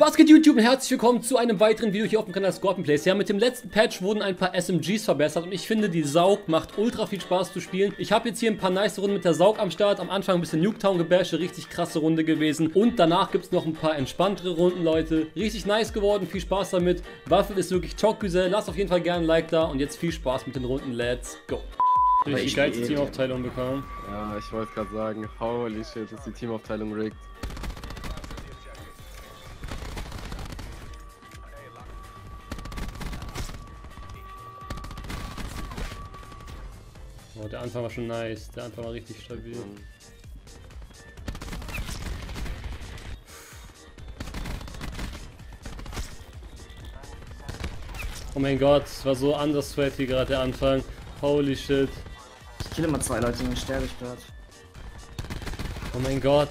Was geht YouTube und herzlich willkommen zu einem weiteren Video hier auf dem Kanal Scorpion Plays. Ja, mit dem letzten Patch wurden ein paar SMGs verbessert und ich finde, die Saug macht ultra viel Spaß zu spielen. Ich habe jetzt hier ein paar nice Runden mit der Saug am Start. Am Anfang ein bisschen Nuketown gebasht, richtig krasse Runde gewesen. Und danach gibt es noch ein paar entspanntere Runden, Leute. Richtig nice geworden, viel Spaß damit. Waffel ist wirklich Chockgesell. Lasst auf jeden Fall gerne ein Like da und jetzt viel Spaß mit den Runden. Let's go. Durch die geilste Teamaufteilung bekommen. Ja, ich wollte gerade sagen, holy shit, ist die Teamaufteilung rigged. Der Anfang war schon nice. Der Anfang war richtig stabil. Oh mein Gott, es war so anders sweaty gerade der Anfang. Holy shit. Ich kill immer zwei Leute, dann sterbe ich dort. Oh mein Gott.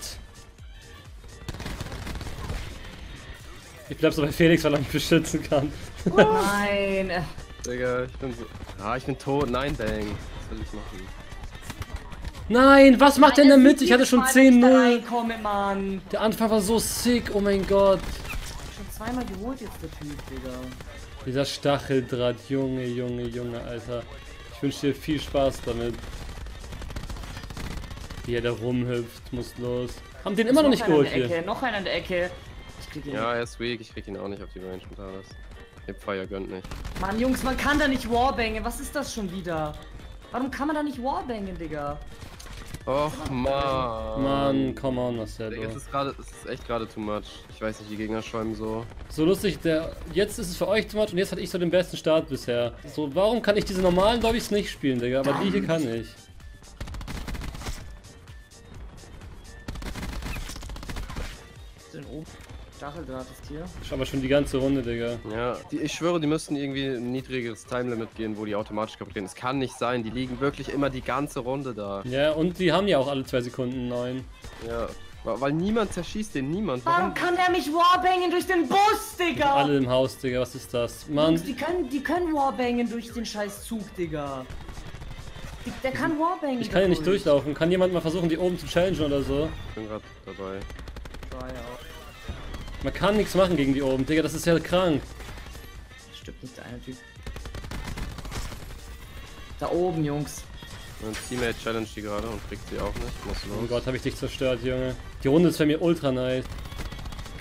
Ich bleib so bei Felix, weil er mich beschützen kann. Nein! äh, Digga, ich bin so. Ah, ich bin tot. Nein, Bang. Will ich machen? Nein, was macht der in der Mitte? Ich hatte schon Mal, wenn ich da 10-0. reinkomme, Mann. Der Anfang war so sick, oh mein Gott. Schon zweimal geholt jetzt der Typ, Digga. Dieser Stacheldraht, Junge, Junge, Junge, Alter. Ich wünsche dir viel Spaß damit. Wie er da rumhüpft, muss los. Haben den immer noch nicht geholt der hier. Ecke, noch einer in der Ecke. Ich krieg ihn Ja, er ist weak. Ich krieg ihn auch nicht auf die Range mit alles. Hipfire gönnt nicht. nicht. Mann, Jungs, man kann da nicht warbangen. Was ist das schon wieder? Warum kann man da nicht warbangen, Digga? Och, man. Mann, come on, was der Digga, es ist gerade, es ist echt gerade too much. Ich weiß nicht, die Gegner schäumen so. So lustig, der. Jetzt ist es für euch zu much und jetzt hatte ich so den besten Start bisher. So, warum kann ich diese normalen Lobbys nicht spielen, Digga? Aber die hier kann ich. Stacheldraht ist hier. Ich aber schon die ganze Runde, Digga. Ja, die, ich schwöre, die müssten irgendwie ein niedrigeres Timelimit gehen, wo die automatisch kaputt gehen. Es kann nicht sein, die liegen wirklich immer die ganze Runde da. Ja, und die haben ja auch alle zwei Sekunden neuen. Ja, weil niemand zerschießt den, niemand. Warum Warum? kann der mich warbangen durch den Bus, Digga? Alle im Haus, Digga, was ist das? Mann, Jungs, die können, die können warbangen durch den scheiß Zug, Digga. Die, der kann warbangen. ich kann ja nicht durchlaufen. Kann jemand mal versuchen, die oben zu challengen oder so? Ich bin gerade dabei. Ja, ja. Man kann nichts machen gegen die oben, Digga, das ist ja krank. Stimmt nicht der eine Typ. Da oben, Jungs. Mein Teammate challenge die gerade und kriegt sie auch nicht. Muss los. Oh Gott, habe ich dich zerstört, Junge. Die Runde ist bei mir ultra nice.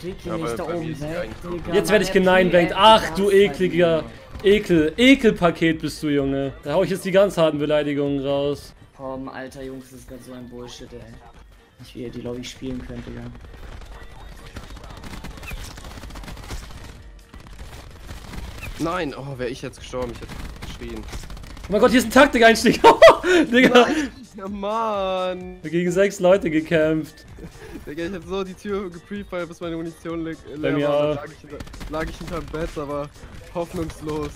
Krieg ihn Ja, nicht da oben weg, Digga. Jetzt werde ich geneinbankt. Ach du ekliger Ekel. Ekelpaket bist du, Junge. Da hau ich jetzt die ganz harten Beleidigungen raus. Komm, alter Jungs, das ist gerade so ein Bullshit, ey. Nicht wie ihr die Lobby spielen könnt, Digga. Nein, oh, wäre ich jetzt gestorben, ich hätte geschrien. Oh mein Gott, hier ist ein Taktik-Einstieg. Digga. Ja, Mann! Gegen sechs Leute gekämpft. Digga, ich hätte so die Tür geprefeiert, bis meine Munition Bei leer mir war. Lag ich, hinter, lag ich hinterm Bett, aber hoffnungslos.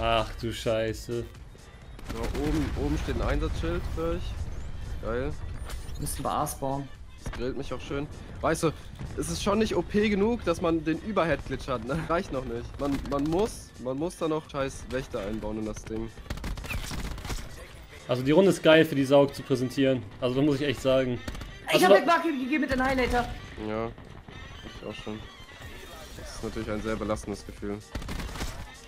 Ach du Scheiße. Ja, oben, oben steht ein Einsatzschild für euch. Geil. Müssen wir A spawnen. Das grillt mich auch schön. Weißt du, es ist schon nicht OP genug, dass man den Überhead-Glitch hat, ne? Reicht noch nicht. Man, man muss, man muss da noch scheiß Wächter einbauen in das Ding. Also die Runde ist geil für die Saug zu präsentieren. Also da muss ich echt sagen. Ich Also hab den Marke gegeben mit den Highlighter. Ja, ich auch schon. Das ist natürlich ein sehr belastendes Gefühl.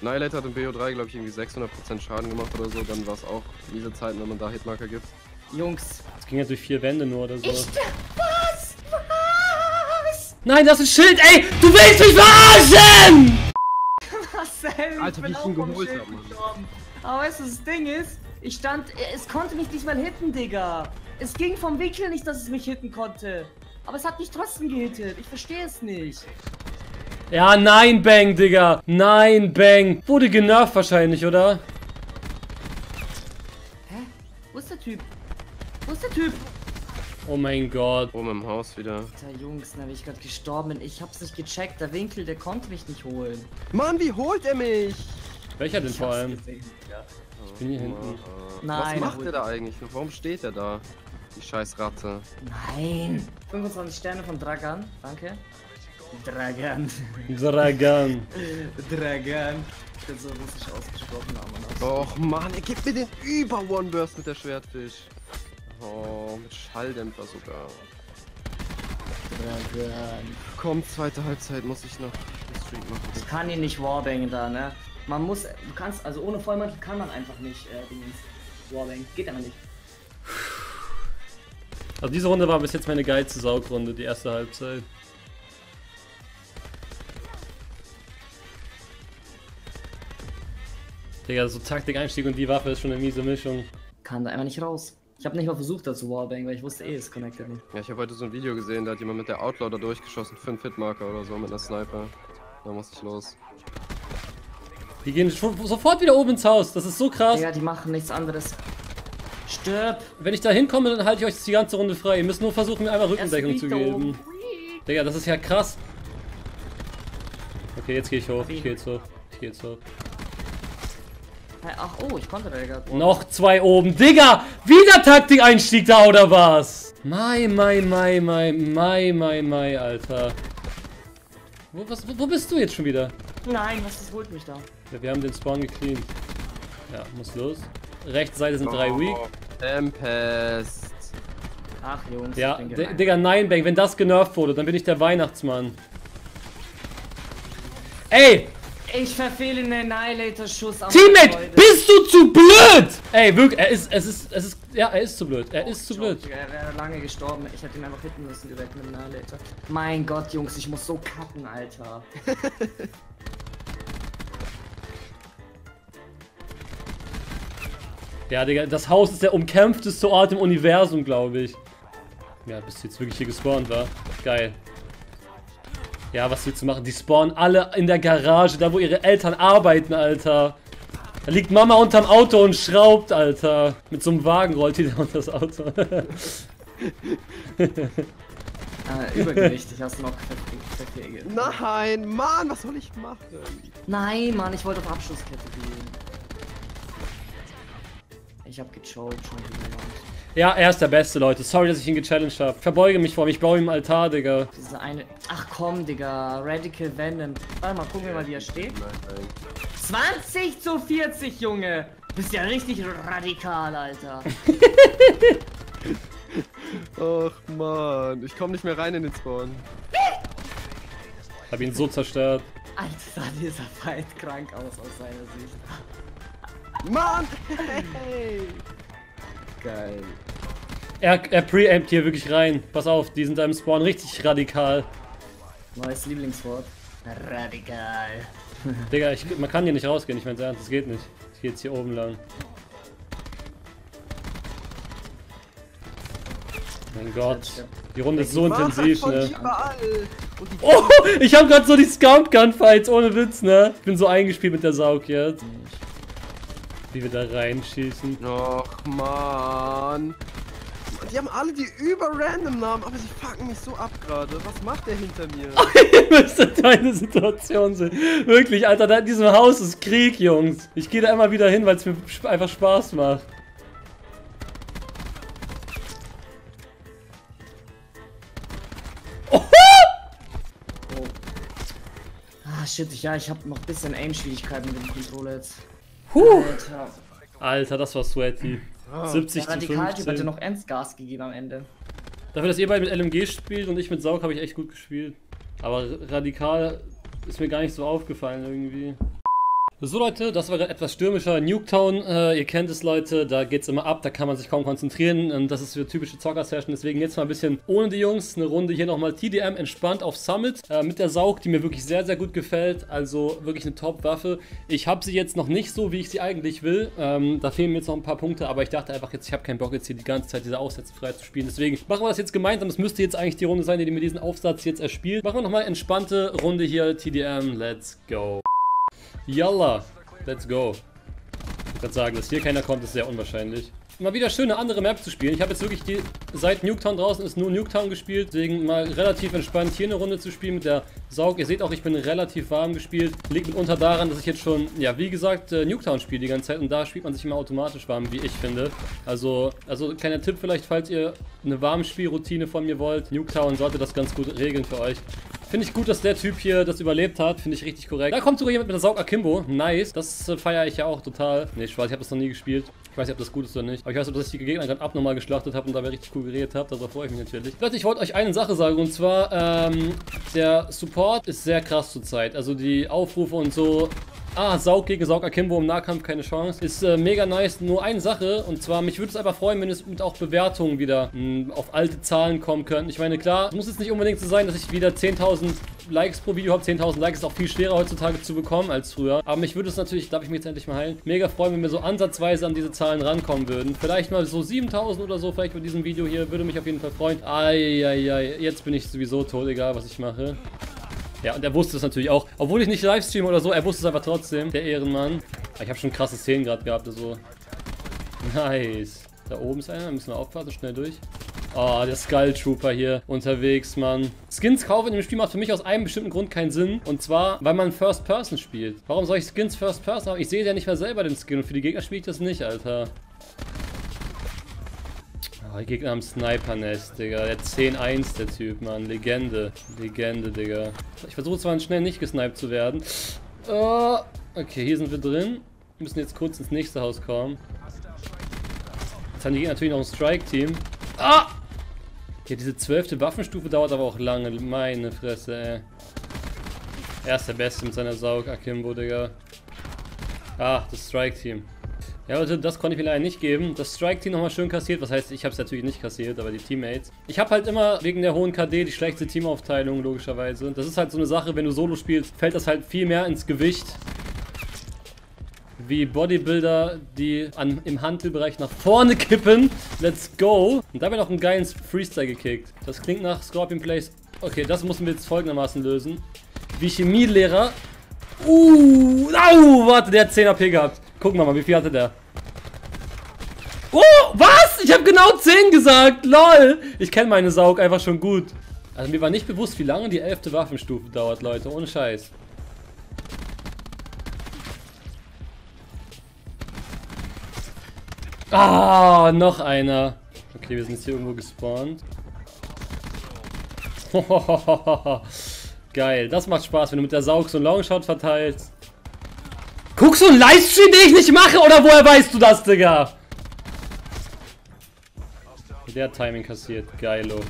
Nihilator hat im BO3, glaube ich, irgendwie 600% Schaden gemacht oder so. Dann war es auch miese Zeiten, wenn man da Hitmarker gibt. Jungs. Das ging ja durch vier Wände nur oder so. Ich. Nein, das ist ein Schild, ey! Du willst mich verarschen! Marcel, Alter, bin wie ich auch ihn vom geholt Schild hab, gestorben. Aber weißt du, das Ding ist, ich stand, es konnte mich nicht mal hitten, Digga. Es ging vom Winkel nicht, dass es mich hitten konnte. Aber es hat mich trotzdem gehittet. Ich verstehe es nicht. Ja, nein, Bang, Digga. Nein, Bang. Wurde genervt wahrscheinlich, oder? Hä? Wo ist der Typ? Wo ist der Typ? Oh mein Gott. Oben im Haus wieder. Alter Jungs, da bin ich gerade gestorben. Ich hab's nicht gecheckt. Der Winkel, der konnte mich nicht holen. Mann, wie holt er mich? Welcher denn Ich vor allem? gesehen, Digga. Ich bin hier hinten. Äh, Nein, Was macht er er da eigentlich? Und Warum steht er da? Die scheiß Ratte. Nein. 25 Sterne von Dragan. Danke. Dragan. Dragan. Dragan. Ich bin so russisch ausgesprochen, aber noch. Och Mann, er gibt mir den über One Burst mit der Schwertfisch. Oh, mit Schalldämpfer sogar. Komm, zweite Halbzeit muss ich noch Streak machen. Ich kann ihn nicht warbangen da, ne? Man muss, du kannst, also ohne Vollmantel kann man einfach nicht äh, Dingens warbangen. Geht einfach nicht. Also diese Runde war bis jetzt meine geilste Saugrunde, die erste Halbzeit. Digga, so Taktik-Einstieg und die Waffe ist schon eine miese Mischung. Kann da einfach nicht raus. Ich habe nicht mal versucht, da zu warbangen, weil ich wusste eh, es connected nicht. Ja, ich habe heute so ein Video gesehen, da hat jemand mit der Outlaw da durchgeschossen, für einen Hitmarker oder so mit einer Sniper. Da muss ich los. Die gehen sofort wieder oben ins Haus, das ist so krass. Ja, die machen nichts anderes. Stirb! Wenn ich da hinkomme, dann halte ich euch die ganze Runde frei. Ihr müsst nur versuchen, mir einmal Rückendeckung zu geben. Digga, das ist ja krass. Okay, jetzt gehe ich hoch. Ich gehe jetzt hoch. Ich gehe jetzt hoch. Ach, oh, ich konnte da ja gerade. Noch zwei oben. Digga! Wieder Taktik-Einstieg da oder was? Mai, mai, mai, mai, mai, mai, mai, Alter. Wo, was, wo bist du jetzt schon wieder? Nein, was das holt mich da? Ja, wir haben den Spawn gecleant. Ja, muss los. Rechte Seite sind drei Weak. Tempest. Ach, Jungs. Ja. Digga, nein, Bang, wenn das genervt wurde, dann bin ich der Weihnachtsmann. Ey, Ich verfehle den Annihilator-Schuss am Teammate, bist du zu blöd? Ey, wirklich, er ist, es ist, es ist, ja, er ist zu blöd. Er ist zu blöd. Er wäre lange gestorben. Ich hätte ihn einfach hitten müssen direkt mit dem Annihilator. Mein Gott, Jungs, ich muss so kacken, Alter. Ja, Digga, das Haus ist der umkämpfteste Ort im Universum, glaube ich. Ja, bist du jetzt wirklich hier gespawnt, war? Geil. Ja, was willst du machen? Die spawnen alle in der Garage, da wo ihre Eltern arbeiten, Alter. Da liegt Mama unterm Auto und schraubt, Alter. Mit so einem Wagen rollt die da unter das Auto. Äh, übergewichtig hast du noch ver- verfehlt. Nein, Mann, was soll ich machen? Nein, Mann, ich wollte auf Abschlusskette gehen. Ich hab gechoked schon wieder. Mann. Ja, er ist der Beste, Leute. Sorry, dass ich ihn gechallenged habe. Verbeuge mich vor ihm, ich baue ihm einen Altar, Digga. Diese eine. Ach komm, Digga. Radical Venom. Warte mal, gucken wir mal, wie er steht. Nein, nein. 20 zu 40, Junge! Bist ja richtig radikal, Alter. Ach man, ich komme nicht mehr rein in den Spawn. Hab ihn so zerstört. Alter, sah dieser Fight krank aus aus seiner Sicht. Mann! Hey! Geil. Er, er pre-aimt hier wirklich rein. Pass auf, die sind im Spawn richtig radikal. Neues Lieblingswort. Radikal. Digga, ich, man kann hier nicht rausgehen, ich mein's ernst, das geht nicht. Ich geh jetzt hier oben lang. Mein Gott, die Runde ist so intensiv, ne? Oh, ich hab grad so die Scout Gunfights, ohne Witz, ne? Ich bin so eingespielt mit der Saug jetzt. Wie wir da reinschießen. Ach man. Die haben alle die über random Namen, aber sie fucken mich so ab gerade. Was macht der hinter mir? Ihr müsstet meine Situation sehen. Wirklich, Alter, da in diesem Haus ist Krieg, Jungs. Ich gehe da immer wieder hin, weil es mir einfach Spaß macht. Ah, shit, ich, ja, ich hab noch ein bisschen Aim-Schwierigkeiten mit dem Controller jetzt. Huh. Alter. Alter, das war sweaty. 70 Der zu Radikaltyp hatte 15. noch Endgas gegeben am Ende. Dafür, dass ihr beide mit LMG spielt und ich mit Saug, habe ich echt gut gespielt. Aber radikal ist mir gar nicht so aufgefallen irgendwie. So Leute, das war etwas stürmischer Nuketown. Äh, ihr kennt es Leute, da geht's immer ab, da kann man sich kaum konzentrieren. Und das ist für typische Zocker-Session. Deswegen jetzt mal ein bisschen ohne die Jungs. Eine Runde hier nochmal TDM entspannt auf Summit. Äh, mit der Saug, die mir wirklich sehr, sehr gut gefällt. Also wirklich eine Top-Waffe. Ich habe sie jetzt noch nicht so, wie ich sie eigentlich will. Ähm, da fehlen mir jetzt noch ein paar Punkte, aber ich dachte einfach jetzt, ich habe keinen Bock jetzt hier die ganze Zeit diese Aufsätze frei zu spielen. Deswegen machen wir das jetzt gemeinsam. Das müsste jetzt eigentlich die Runde sein, die mir diesen Aufsatz jetzt erspielt. Machen wir nochmal entspannte Runde hier. TDM, let's go. Yalla, let's go. Ich würde sagen, dass hier keiner kommt, ist sehr unwahrscheinlich. Mal wieder schön eine andere Map zu spielen. Ich habe jetzt wirklich die, seit Nuketown draußen ist nur Nuketown gespielt, deswegen mal relativ entspannt hier eine Runde zu spielen mit der Saug. Ihr seht auch, ich bin relativ warm gespielt. Liegt mitunter daran, dass ich jetzt schon, ja, wie gesagt, äh, Nuketown spiele die ganze Zeit und da spielt man sich immer automatisch warm, wie ich finde. Also, also kleiner Tipp vielleicht, falls ihr eine Warmspielroutine von mir wollt. Nuketown sollte das ganz gut regeln für euch. Finde ich gut, dass der Typ hier das überlebt hat. Finde ich richtig korrekt. Da kommt sogar jemand mit der Saug Akimbo. Nice. Das äh, feiere ich ja auch total. Nee, Spaß, ich habe das noch nie gespielt. Ich weiß nicht, ob das gut ist oder nicht. Aber ich weiß, dass ich die Gegner gerade abnormal geschlachtet habe und dabei richtig cool geredet habe. Darüber freue ich mich natürlich. Leute, ich wollte euch eine Sache sagen. Und zwar, ähm, der Support ist sehr krass zurzeit. Also die Aufrufe und so Ah, Saug gegen Saug Akimbo im Nahkampf, keine Chance. Ist äh, mega nice. Nur eine Sache, und zwar, mich würde es einfach freuen, wenn es mit auch Bewertungen wieder mh, hm, auf alte Zahlen kommen könnten. Ich meine, klar, muss jetzt nicht unbedingt so sein, dass ich wieder 10.000 Likes pro Video habe. 10.000 Likes ist auch viel schwerer heutzutage zu bekommen als früher. Aber mich würde es natürlich, darf ich mich jetzt endlich mal heilen, mega freuen, wenn wir so ansatzweise an diese Zahlen rankommen würden. Vielleicht mal so 7.000 oder so, vielleicht mit diesem Video hier, würde mich auf jeden Fall freuen. Eieiei, jetzt bin ich sowieso tot, egal was ich mache. Ja, und er wusste es natürlich auch. Obwohl ich nicht livestream oder so, er wusste es einfach trotzdem. Der Ehrenmann. Ich habe schon krasse Szenen gerade gehabt, also. Nice. Da oben ist einer, müssen wir aufpassen, schnell durch. Oh, der Skull Trooper hier unterwegs, Mann. Skins kaufen in dem Spiel macht für mich aus einem bestimmten Grund keinen Sinn. Und zwar, weil man First Person spielt. Warum soll ich Skins First Person haben? Ich sehe ja nicht mehr selber den Skin und für die Gegner spiele ich das nicht, Alter. Die Gegner haben Sniper-Nest, Digga. Der 10-1, der Typ, Mann. Legende. Legende, Digga. Ich versuche zwar schnell nicht gesniped zu werden. Oh, okay, hier sind wir drin. Wir müssen jetzt kurz ins nächste Haus kommen. Jetzt haben die Gegner natürlich noch ein Strike-Team. Ah! Ja, diese zwölfte Waffenstufe dauert aber auch lange. Meine Fresse, ey. Er ist der Beste mit seiner Saug, Akimbo, Digga. Ah, das Strike-Team. Ja, also das konnte ich mir leider nicht geben. Das Strike-Team nochmal schön kassiert. Was heißt, ich habe es natürlich nicht kassiert, aber die Teammates. Ich habe halt immer wegen der hohen KD die schlechteste Teamaufteilung, logischerweise. Das ist halt so eine Sache, wenn du Solo spielst, fällt das halt viel mehr ins Gewicht. Wie Bodybuilder, die an, im Handelbereich nach vorne kippen. Let's go. Und dabei noch einen geilen Freestyle gekickt. Das klingt nach Scorpion Plays. Okay, das müssen wir jetzt folgendermaßen lösen. Wie Chemielehrer. Uh, au, warte, der hat 10 AP gehabt. Gucken wir mal, wie viel hatte der? Oh, was? Ich habe genau 10 gesagt. Lol. Ich kenne meine Saug einfach schon gut. Also mir war nicht bewusst, wie lange die 11. Waffenstufe dauert, Leute. Ohne Scheiß. Ah, noch einer. Okay, wir sind jetzt hier irgendwo gespawnt. Geil, das macht Spaß, wenn du mit der Saug so einen Longshot verteilst. Guckst du einen Livestream, den ich nicht mache? Oder woher weißt du das, Digga? Der hat Timing kassiert. Geilo.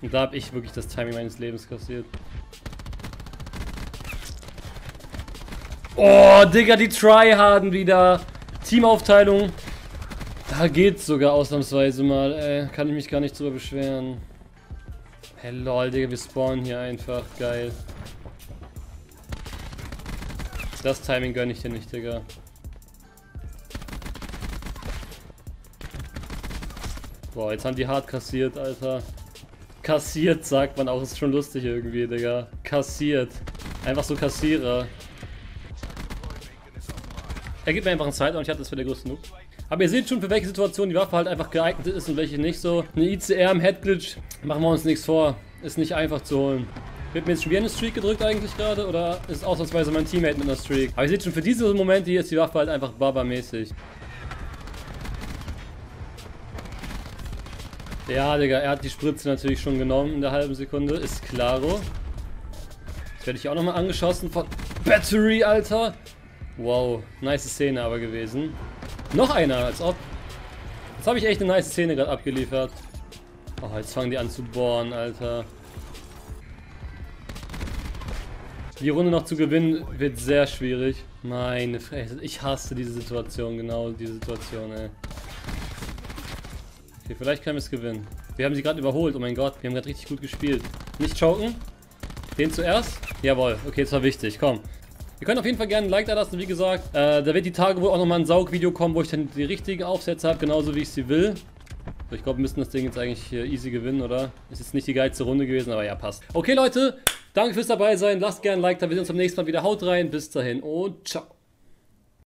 Und da habe ich wirklich das Timing meines Lebens kassiert. Oh, Digga, die Tryharden wieder. Teamaufteilung. Da geht's sogar ausnahmsweise mal, ey. Kann ich mich gar nicht drüber beschweren. Hey, lol, Digga, wir spawnen hier einfach. Geil. Das Timing gönne ich dir nicht, Digga. Boah, jetzt haben die hart kassiert, Alter. Kassiert, sagt man auch. Ist schon lustig irgendwie, Digga. Kassiert. Einfach so Kassierer. Er gibt mir einfach einen Zeit und ich hatte das für der größte Noob. Aber ihr seht schon, für welche Situation die Waffe halt einfach geeignet ist und welche nicht so. Eine ICR im Headglitch, machen wir uns nichts vor. Ist nicht einfach zu holen. Wird mir jetzt schon wieder eine Streak gedrückt eigentlich gerade? Oder ist ausnahmsweise mein Teammate mit einer Streak? Aber ihr seht schon, für diese Momente hier ist die Waffe halt einfach Baba-mäßig. Ja, Digga, er hat die Spritze natürlich schon genommen in der halben Sekunde. Ist klaro. Jetzt werde ich auch nochmal angeschossen von Battery, Alter. Wow, nice Szene aber gewesen. Noch einer, als ob. Jetzt habe ich echt eine nice Szene gerade abgeliefert. Oh, jetzt fangen die an zu bohren, Alter. Die Runde noch zu gewinnen wird sehr schwierig. Meine Fresse, ich hasse diese Situation, genau diese Situation, ey. Okay, vielleicht können wir es gewinnen. Wir haben sie gerade überholt, oh mein Gott, wir haben gerade richtig gut gespielt. Nicht choken. Den zuerst. Jawohl, okay, das war wichtig, komm. Ihr könnt auf jeden Fall gerne ein Like da lassen, wie gesagt. Äh, da wird die Tage wohl auch nochmal ein Saugvideo kommen, wo ich dann die richtigen Aufsätze habe, genauso wie ich sie will. Ich glaube, wir müssten das Ding jetzt eigentlich easy gewinnen, oder? Ist jetzt nicht die geilste Runde gewesen, aber ja, passt. Okay, Leute, danke fürs dabei sein. Lasst gerne ein Like da. Wir sehen uns beim nächsten Mal wieder. Haut rein. Bis dahin und ciao.